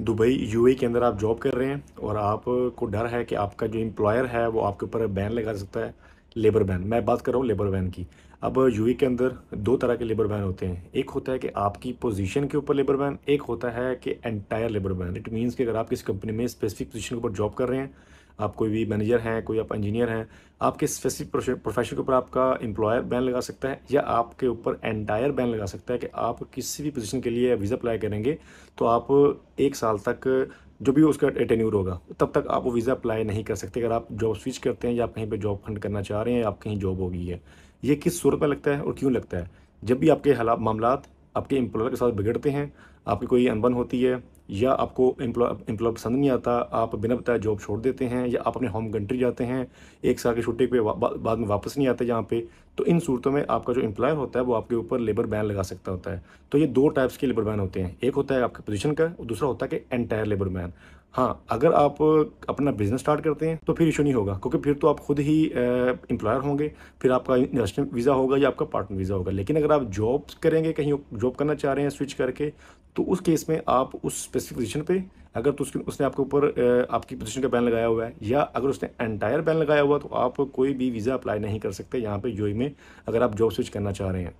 Dubai UAE के अंदर आप जॉब कर रहे हैं और आपको डर है कि आपका जो इम्प्लॉयर है वो आपके ऊपर बैन लगा सकता है लेबर बैन मैं बात कर रहा हूँ लेबर बैन की। अब यूएई के अंदर दो तरह के लेबर बैन होते हैं। एक होता है कि आपकी पोजीशन के ऊपर लेबर बैन एक होता है कि entire labour ban it means कि अगर आप किसी कंपनी में स्पेसिफिक पोजीशन के ऊपर जॉब कर रहे हैं आप कोई भी मैनेजर हैं, कोई आप इंजीनियर हैं, आपके स्पेसिफिक प्रोफेशन के ऊपर आपका एम्प्लॉयर बैन लगा सकता है या आपके ऊपर एंटायर बैन लगा सकता है कि आप किसी भी पोजीशन के लिए वीज़ा अप्लाई करेंगे तो आप एक साल तक जो भी उसका टेन्यूर होगा, तब तक आप वो वीज़ा अप्लाई नहीं कर सकते। अगर आप जॉब स्विच करते हैं या आप कहीं पर जॉब फंड करना चाह रहे हैं या आप कहीं जॉब होगी है, ये किस सूरत में लगता है और क्यों लगता है? जब भी आपके हालात मामला आपके एम्प्लॉयर के साथ बिगड़ते हैं, आपकी कोई अनबन होती है या आपको एम्प्लॉय एम्प्लॉय पसंद नहीं आता, आप बिना बताए जॉब छोड़ देते हैं, या आप अपने होम कंट्री जाते हैं, एक साल की छुट्टी पे बाद में वापस नहीं आते यहाँ पे तो इन सूरतों में आपका जो एम्प्लॉयर होता है, वो आपके ऊपर लेबर बैन लगा सकता होता है। तो ये दो टाइप्स के लेबर बैन होते हैं। एक होता है आपके पोजिशन का, और दूसरा होता है कि एंटायर लेबर बैन हाँ अगर आप अपना बिज़नेस स्टार्ट करते हैं तो फिर इशू नहीं होगा, क्योंकि फिर तो आप खुद ही एम्प्लॉयर होंगे, फिर आपका इंडस्ट्रियल वीज़ा होगा या आपका पार्टनर वीज़ा होगा। लेकिन अगर आप जॉब करेंगे कहीं जॉब करना चाह रहे हैं स्विच करके तो उस केस में आप उस स्पेसिफिक पोजीशन पे, अगर तो उसके, उसने आपके ऊपर आपकी पोजीशन का बैन लगाया हुआ है, या अगर उसने एंटायर बैन लगाया हुआ तो आप कोई भी वीज़ा अप्लाई नहीं कर सकते, यहाँ पे यूएई में, अगर आप जॉब स्विच करना चाह रहे हैं।